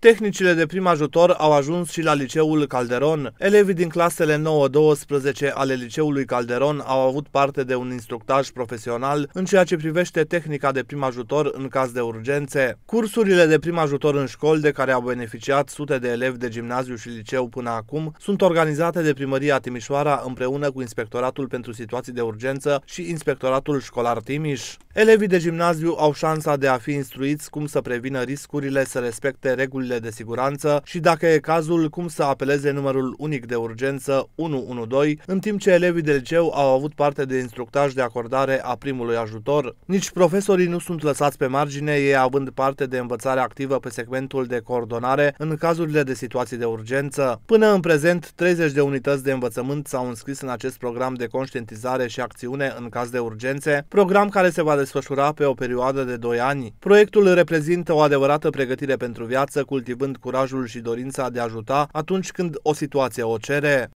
Tehnicile de prim ajutor au ajuns și la liceul Calderon. Elevii din clasele 9-12 ale liceului Calderon au avut parte de un instructaj profesional în ceea ce privește tehnica de prim ajutor în caz de urgențe. Cursurile de prim ajutor în școli de care au beneficiat sute de elevi de gimnaziu și liceu până acum sunt organizate de Primăria Timișoara împreună cu Inspectoratul pentru Situații de Urgență și Inspectoratul Școlar Timiș. Elevii de gimnaziu au șansa de a fi instruiți cum să prevină riscurile, să respecte regulile măsurile de siguranță și, dacă e cazul, cum să apeleze numărul unic de urgență 112, în timp ce elevii de liceu au avut parte de instructaj de acordare a primului ajutor. Nici profesorii nu sunt lăsați pe margine, ei având parte de învățare activă pe segmentul de coordonare în cazurile de situații de urgență. Până în prezent, 30 de unități de învățământ s-au înscris în acest program de conștientizare și acțiune în caz de urgențe, program care se va desfășura pe o perioadă de 2 ani. Proiectul reprezintă o adevărată pregătire pentru viață cu cultivând curajul și dorința de a ajuta atunci când o situație o cere.